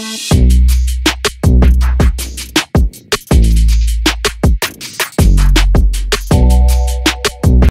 Música